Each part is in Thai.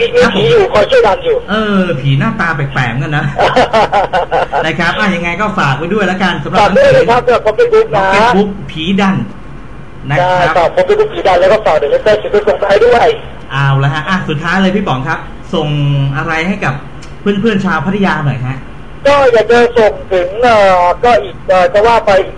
มีมีผีอยู่คอยช่วยดันอยู่ เออ ผีหน้าตาแปลกๆกันนะนะครับอะยังไงก็ฝากไว้ด้วยแล้วกันสำหรับฝากด้วยนะครับสำหรับผมเป็นบุ๊กนะเฟซบุ๊กผีดันนะใช่ครับฝากผมเป็นบุ๊กผีดันแล้วก็ฝากเดอะเลสเตอร์ชิคกี้พายด้วยเอาละฮะอะสุดท้ายเลยพี่ป๋องครับ ส่งอะไรให้กับเพื่อนๆชาวพัทยาหน่อยฮะก็อยากจะส่งถึงเอ่อก็อีกเอ่อจะว่าไปอีกอีก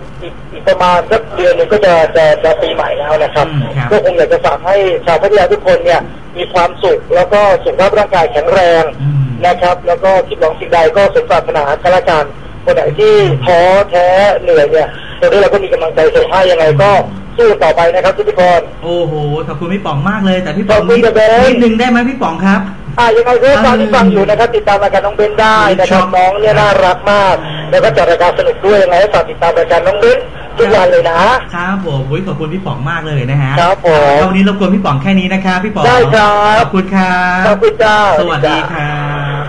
ประมาณสักเดือนหนึงก็จะจะจะปีใหม่แล้วนะครับอืมครับ ก็คงอยากจะฝากให้ชาวพัทยาทุกคนเนี่ยมีความสุขแล้วก็สุขภาพร่างกายแข็งแรงอืมนะครับ แล้วก็คิดหวังสิ่งใดก็สมปรารถนากันละกันคนไหนที่ท้อแท้เหนื่อยเนี่ยตรงนี้เราก็มีกำลังใจส่งให้ยังไงก็สู้ต่อไปนะครับทุกคนโอ้โหขอบคุณพี่ป๋องมากเลย แต่พี่ป๋องขอบคุณนิดครับเบนนิดนึงได้ไหมพี่ป๋องครับอ่ายังไงก็ตามที่ฟังอยู่นะครับ ติดตามรายการน้องเบนได้นะครับน้องเนี่ยน่ารักมาก แล้วก็จัดรายการสนุกด้วยยังไงก็ฝากติดตามรายการน้องเบนทุกวันเลยนะครับผมอุ๊ยขอบคุณพี่ป๋องมากเลยนะฮะครับผมวันนี้รบกวนพี่ป๋องแค่นี้นะครับพี่ป๋องได้ครับขอบคุณครับขอบคุณจ้าสวัสดีครับ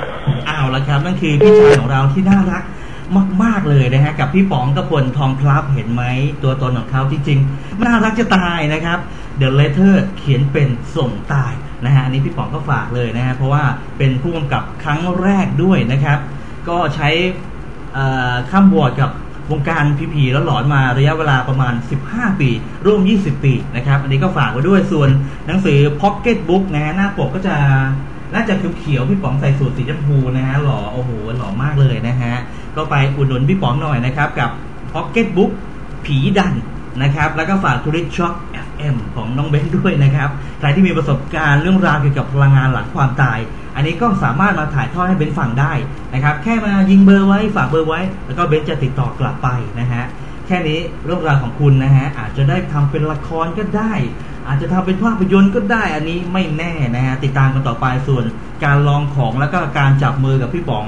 อ้าวแล้วครับนั่นคือพี่ชายของเราที่น่ารักมาก ๆ เลยนะฮะกับพี่ป๋องกระพลทองพลับเห็นไหมตัวตนของเขาจริงๆน่ารักจะตายนะครับ The Letter เขียนเป็นส่งตายนะฮะอันนี้พี่ป๋องก็ฝากเลยนะฮะเพราะว่าเป็นผู้กำกับครั้งแรกด้วยนะครับ ก็ใช้เอ่อ ข้ามบวชกับวงการผีผีๆแล้วหลอนมาระยะเวลาประมาณ 15 ปี ร่วม 20 ปีนะครับ อันนี้ก็ฝากไว้ด้วยส่วนหนังสือ Pocket Book นะฮะหน้าปกก็จะน่าจะเขียวๆพี่ป๋องใส่สูทสีชมพูนะฮะหล่อโอ้โหหล่อมากเลยนะฮะก็ไปอุดหนุนพี่ป๋องหน่อยนะครับ กับ Pocket Book ผีดันนะครับ แล้วก็ฝาก Tourist Shock FM ของน้องเบนด้วยนะครับ ใครที่มีประสบการณ์เรื่องราวเกี่ยวกับพลังงานหลังความตาย อันนี้ก็สามารถมาถ่ายทอดให้เบนฟังได้นะครับ แค่มายิงเบอร์ไว้ฝากเบอร์ไว้ แล้วก็เบนจะติดต่อกลับไปนะฮะแค่นี้เรื่องราวของคุณนะฮะอาจจะได้ทำเป็นละครก็ได้ อาจจะทำเป็นภาพยนตร์ก็ได้อันนี้ไม่แน่นะฮะติดตามกันต่อไปส่วนการลองของแล้วก็การจับมือกับพี่ป๋อง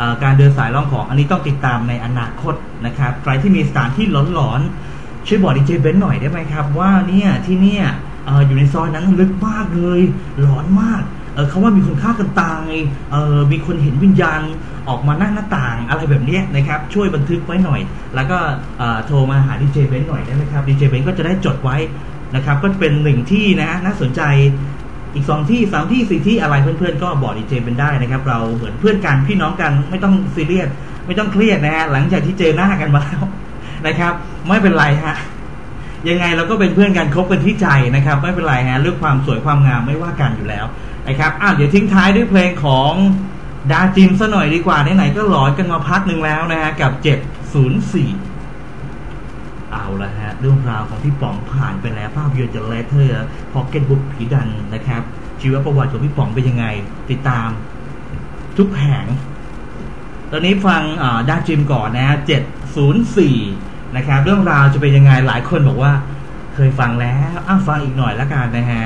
อการเดินสายลองของอันนี้ต้องติดตามในอนาคตนะครับใครที่มีสถานที่หลอนๆช่วยบอกดีเจเบนหน่อยได้ไหมครับ ว่าเนี่ยที่เนี่ยเอออยู่ในซอยนั้นลึกมากเลยหลอนมาก เขาว่ามีคนฆ่ากันตายมีคนเห็นวิญญาณออกมาหน้าหน้าต่างอะไรแบบนี้นะครับ ช่วยบันทึกไว้หน่อย แล้วก็โทรมาหาดีเจเบนหน่อยได้ไหมครับดีเจเบนก็จะได้จดไว้นะครับ ก็เป็นหนึ่งที่นะน่าสนใจอีกสองที่สามที่สี่ที่อะไรเพื่อนๆ ก็บอกดีเจเป็นได้นะครับ เราเหมือนเพื่อนกันพี่น้องกันไม่ต้องซีเรียสไม่ต้องเครียดนะฮะหลังจากที่เจอหน้ากันมาแล้วนะครับ ไม่เป็นไรฮะ ยังไงเราก็เป็นเพื่อนกันคบกันที่ใจนะครับ ไม่เป็นไรฮะเรื่องความสวยความงามไม่ว่ากันอยู่แล้วนะครับอะเดี๋ยวทิ้งท้ายด้วยเพลงของดาจิมซะหน่อยดีกว่าไหนๆก็หลอนกันมาพักหนึ่งแล้วนะฮะกับ 704 เอาละฮะเรื่องราวของพี่ป๋องผ่านไปแล้วภาพยนตร์จาก Letter พ็อกเก็ตบุ๊กผีดันนะครับ ชีวประวัติของพี่ป๋องเป็นยังไง ติดตามทุกแผง ตอนนี้ฟังอ่าด้าจิมก่อนนะฮะ704 นะครับ เรื่องราวจะเป็นยังไงหลายคนบอกว่า เคยฟังแล้วอ้าฟังอีกหน่อยละกันนะฮะ